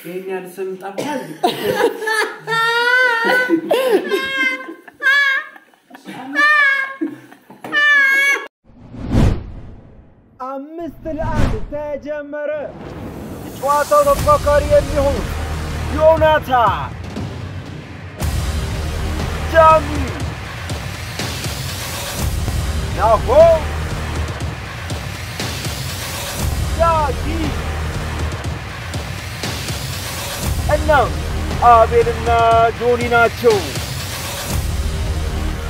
ይሄን ያህል ስም ጠፋል። አምስት ለአንድ ተጀመረ። የጨዋታው ተፎካካሪ የሚሆኑት ዮናታን፣ ጃሚ፣ ናሆም፣ ዳጊ እናም አቤልና ጆኒ ናቸው።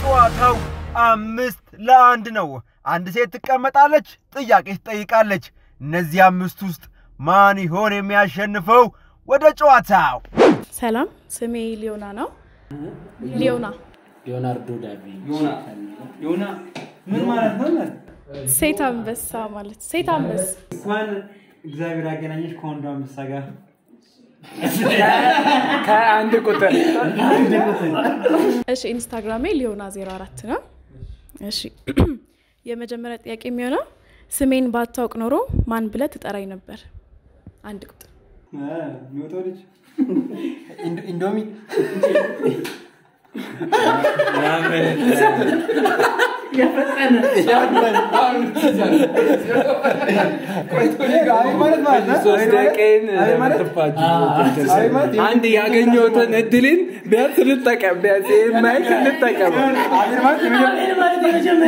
ጨዋታው አምስት ለአንድ ነው። አንድ ሴት ትቀመጣለች፣ ጥያቄ ትጠይቃለች። እነዚህ አምስት ውስጥ ማን ይሆን የሚያሸንፈው? ወደ ጨዋታው ሰላም፣ ስሜ ሊዮና ነው። ሊዮና ሊዮናርዶ ዳቪንቺ ዮና ምን ማለት ነው? ሴት አንበሳ ማለት ሴት አንበሳ እንኳን እግዚአብሔር ያገናኘሽ ከወንዱ አንበሳ ጋር ከአንድ ቁጥር። እሺ፣ ኢንስታግራሜ ሊዮና 04 ነው። እሺ፣ የመጀመሪያ ጥያቄ የሚሆነው ስሜን ባታውቅ ኖሮ ማን ብለህ ትጠራኝ ነበር? አንድ ቁጥር። ኢንዶሚ አንድ ያገኘሁትን እድልን ቢያንስ ልጠቀም፣ ቢያንስ ማየት ልጠቀም።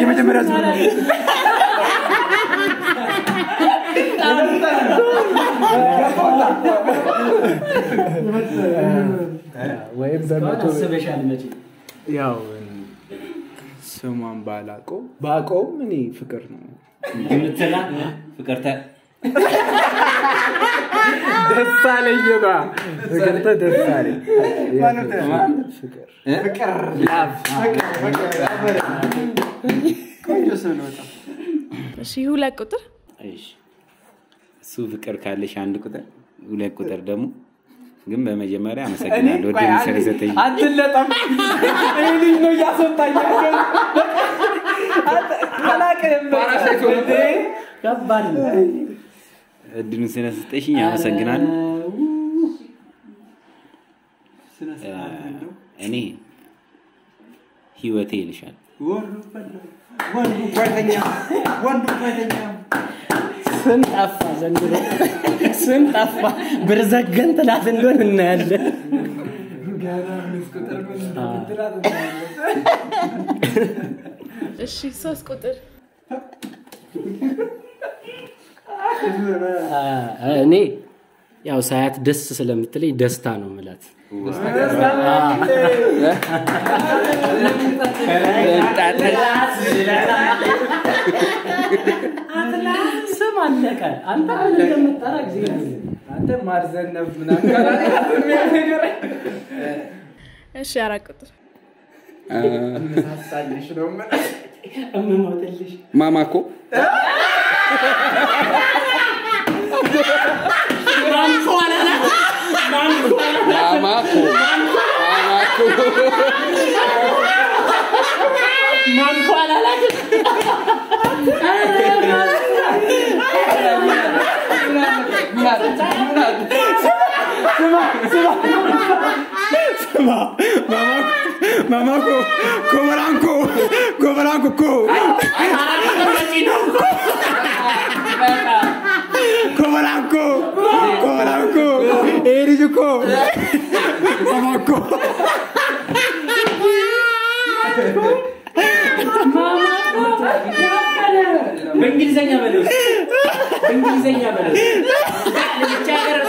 የመጀመሪያ ወይም በመቶ ያው ስሟን ባላቀው ባቀውም እኔ ፍቅር ነው። የምትላ ፍቅርተ ደስ አለኝ ባ ፍቅርተ ደስ አለኝ ፍቅር። እሺ፣ ሁለት ቁጥር? እሺ እሱ ፍቅር ካለሽ አንድ ቁጥር ሁለት ቁጥር ደግሞ ግን በመጀመሪያ አመሰግናለሁ እድል ስለሰጠኝ አትለጠም ይህ ልጅ ነው እያስወጣኝ አላቅህም ከባድ እድሉን ስለሰጠሽኝ አመሰግናለሁ። እኔ ህይወቴ ይልሻል። ወንዱ ጓደኛ ወንዱ ጓደኛ። ስም ጠፋ ዘንድሮ ስም ጠፋ። ብርዘገን ትላት እንደሆን እናያለን። እሺ፣ ሶስት ቁጥር። እኔ ያው ሳያት ደስ ስለምትለኝ ደስታ ነው ምላት አለቀ አንተ ምን እንደምጠራ ጊዜ አንተ ማርዘነብ ምናምን እሺ፣ አራት ቁጥር። ሳሳየሽ ነው እምሞትልሽ። ማማኮ ማማኮ ማማኮ እኮ ማማኮ በእንግሊዘኛ በለው በእንግሊዘኛ በለው ብቻ በለው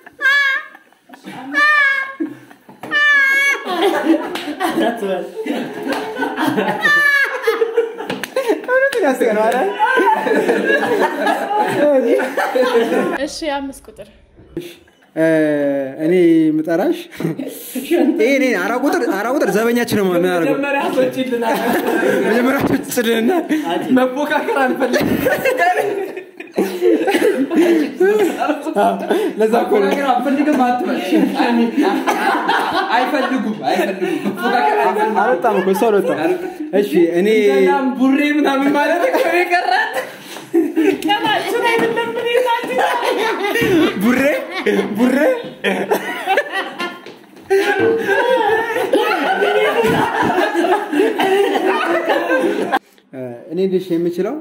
ጠፋል። እሺ፣ አምስት ቁጥር እኔ ምጠራሽ ይሄ እኔ አራ ቁጥር አራ ቁጥር ዘበኛችን ነው የምናደርገው መጀመሪያ ትጽድና መፎካከር አንፈልግም። ለዛ እኮ ነው። መፎካከር አንፈልግም አትበል። አይፈልጉም አይፈልጉም። አልወጣም እኮ እሱ አልወጣም። እሺ እኔ ቡሬ ምናምን ማለት እኮ የቀራት። ቡሬ? ቡሬ? እኔ ልሽ የምችለው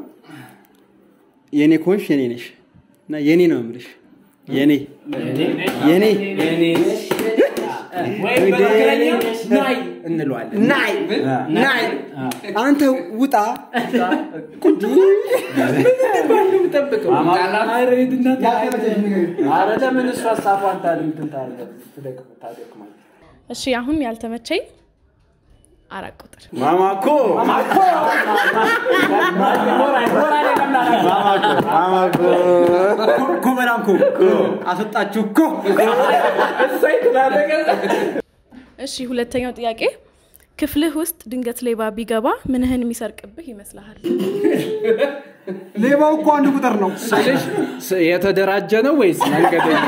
የኔ ኮንሽ የኔ ነሽ። እና የኔ ነው የምልሽ የኔ የኔ ናይ ናይ አንተ ውጣ ጠብቀው። ኧረ ሂድና ኧረ ለምን እሷ ሀሳቧን ታል- እንትን ታደርግ- ትደቅ- ታደክማለች? እሺ አሁን ያልተመቸኝ አራት ቁጥር። ማማኮ! ኮመናንኮ አስወጣችሁ እኮ እሰይ ትላለህ ከዛ። እሺ ሁለተኛው ጥያቄ። ክፍልህ ውስጥ ድንገት ሌባ ቢገባ ምንህን የሚሰርቅብህ ይመስልሃል? ሌባው እኮ አንድ ቁጥር ነው። ስልሽ ስ- የተደራጀ ነው ወይስ መንገደኛ?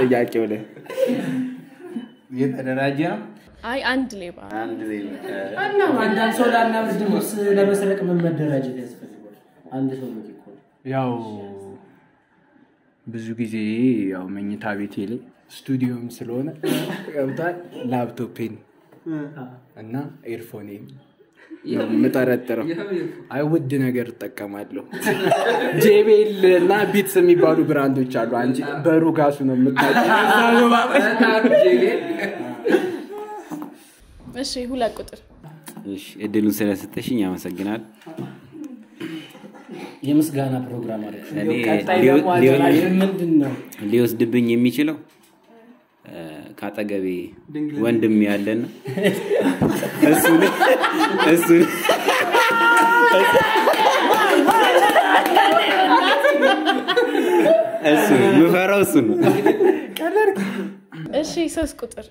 ጥያቄው ላይ። የተደራጀ ነው አይ አንድ ሌባ አንድ እና አንዳንድ ሰው ላናብድ ልብስ ለመስረቅ ምን መደራጀት ያስፈልጋል? አንድ ሰው በቂ ያው ብዙ ጊዜ ያው መኝታ ቤቴ ላይ ስቱዲዮም ስለሆነ ገብቷል ላፕቶፔን እና earphone ኤን የምጠረጥረው። አይ ውድ ነገር እጠቀማለሁ። JBL እና Beats የሚባሉ brand ኦች አሉ። አንቺ በሩጋሱ ነው የምታውቂው። እሺ ሁለት ቁጥር እሺ እድሉን ስለሰጠሽኝ አመሰግናል የምስጋና ፕሮግራም? ሊወስድብኝ የሚችለው ከአጠገቤ ወንድም ያለና እሱ እሱ እሱ ምፈራው እሱ ነው እሺ ሶስት ቁጥር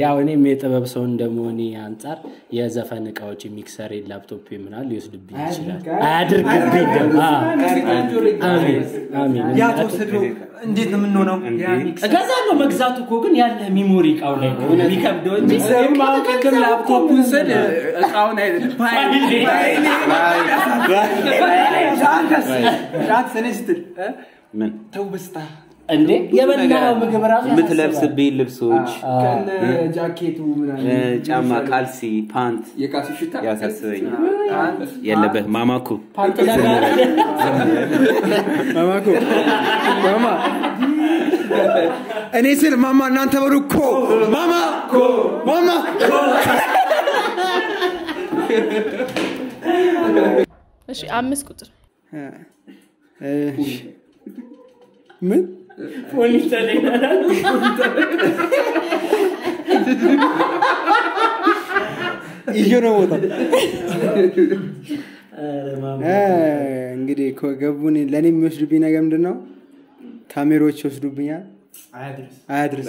ያው እኔም የጥበብ ሰው እንደመሆኔ አንጻር የዘፈን እቃዎች mixer፣ laptop ምናምን ሊወስድብኝ ይችላል። አያድርግብኝ እንዴት ነው የምንሆነው? እገዛለሁ። መግዛቱ እኮ ግን ያለ memory እቃው ላይ ነው። የሚከብደው እንጂ ላፕቶፑን ስል እቃውን አይደለም እንዴ? የበላው ምግብ ራሱ የምትለብስብኝ ልብሶች ጃኬቱ ጫማ ካልሲ ፓንት የካሱ ሽታ? ያሳስበኛል የለበት። ማማኩ ፓንት ለጋር ማማ እኮ ማማ። እኔ ስል ማማ እናንተ በሉ እኮ ማማ ማማ እሺ አምስት ቁጥር እሺ። ምን ይዞ ነው ቦታ እንግዲህ ከገቡን ለእኔ የሚወስዱብኝ ነገር ምንድን ነው ካሜሮች ይወስዱብኛል። አያድርስ።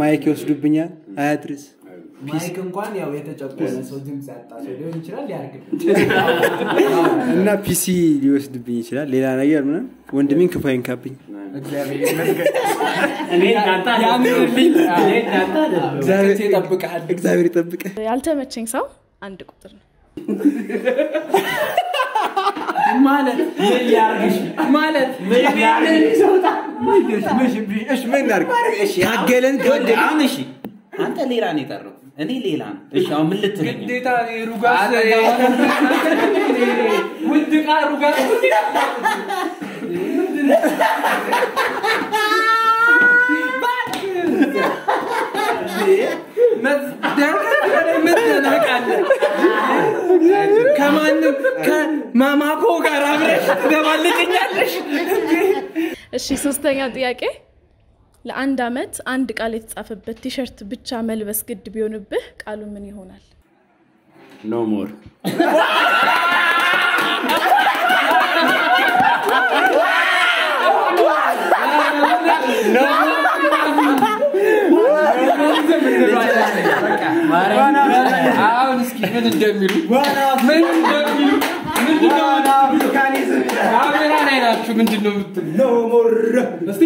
mic ይወስዱብኛል። አያድርስ። mic እንኳን ያው የተጨቆነ ሰው ድምፅ ያጣ ሰው ሊሆን ይችላል ሊያርግ እና ፒሲ ሊወስድብኝ ይችላል። ሌላ ነገር ምናምን ወንድሜን ክፉ አይንካብኝ እግዚአብሔር ይመስገን። እኔ እናንተ ያምርልኝ እኔ እናንተ አይደለም እግዚአብሔር ይጠብቃል እግዚአብሔር ይጠብቅ። ያልተመቸኝ ሰው አንድ ቁጥር ነው። ማለት ምን ሊያርግሽ ማለት ምን ሊያርግሽ እሺ ምን እናድርግ ታገለን ይኸውልህ፣ አሁን እሺ። አንተ ሌላ ነው የጠራው እኔ ሌላ ነው። እሺ አሁን ምን ልትለኝ ነው? ግዴታ ሩጋስ ውድ ዕቃ ሩጋስ መደነቃለን ከማንም ከማማኮ ጋር አብረሽ ትደባልቅኛለሽ እሺ ሶስተኛው ጥያቄ። ለአንድ አመት አንድ ቃል የተጻፈበት ቲሸርት ብቻ መልበስ ግድ ቢሆንብህ ቃሉ ምን ይሆናል? no more ምን እንደሚሉ? ምን እንደሚሉ? ምንድን ነው የምትሉ? ካሜራ ላይ ናችሁ። ምንድን ነው የምትሉ? እስቲ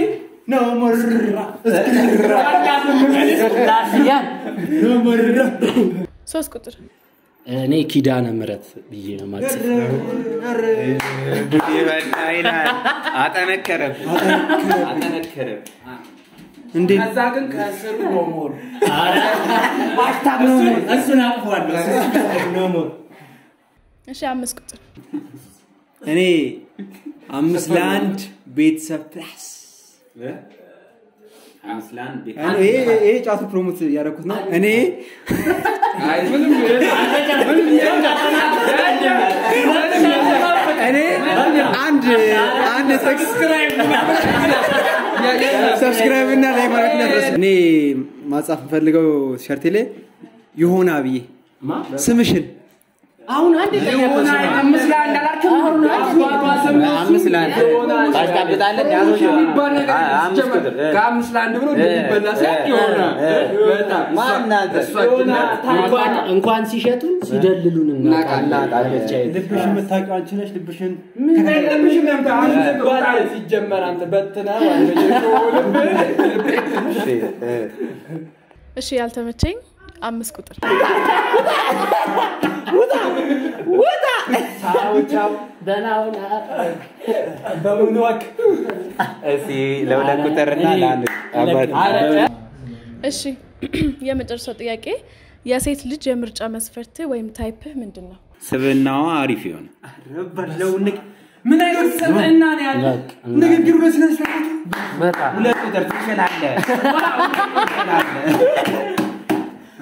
ሶስት ቁጥር። እኔ ኪዳነ ምሕረት ብዬ ነው ማጽፍ ይላል አጠነከረብ አጠነከረብ እንዴ? ከዛ ግን ከስሩ ነው ሞር እሱን አቅፏለሁ እሺ አምስት ቁጥር። እኔ አምስት ለአንድ ቤተሰብ ፕላስ ይሄ ይሄ ጫቱ promote ያደረኩት ነው። እኔ አይ ምንም እኔ አንድ አንድ ጥቅስ subscribe እና like ማለት እንዳትረሱ። እኔ ማጻፍ የምፈልገው ሸርቴ ላይ ይሆናል ብዬ ስምሽን አሁን አንድ ከአምስት ለአንድ ብሎ እንደሚበላ እንኳን እንኳን ሲሸጡን ሲደልሉን ልብሽን የምታውቂው አንቺ ነሽ ልብሽን ሲጀመር አንተ በትና እሺ ያልተመቸኝ አምስት ቁጥር። እስኪ ለሁለት ቁጥርና ለአንድ አባት እሺ የመጨረሻው ጥያቄ የሴት ልጅ የምርጫ መስፈርት ወይም ታይፕህ ምንድን ነው? ስብናዋ አሪፍ የሆነ ምን አይነት ሰብዕና ነው ያለ ንግግሩ በስነ ስርዓቱ? ሁለት ቁጥር ትችላለህ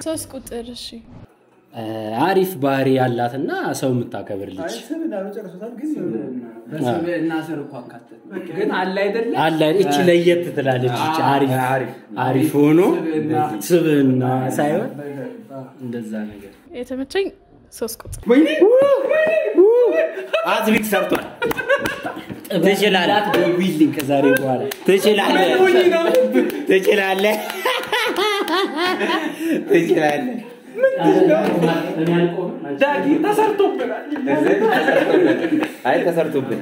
ሶስት ቁጥር እሺ። አሪፍ ባህሪ ያላትና ሰው የምታከብር ልጅ። እቺ ለየት ትላለች። እቺ አሪፍ አሪፍ። ሆኖ ስብና ሳይሆን እንደዛ ነገር። የተመቸኝ ሶስት ቁጥር። አዝቢት ሰርቷል። ትችላለህ ትችላለህ ትችላለህ። ዳጊ ተሰርቶብናል። አይ ተሰርቶብን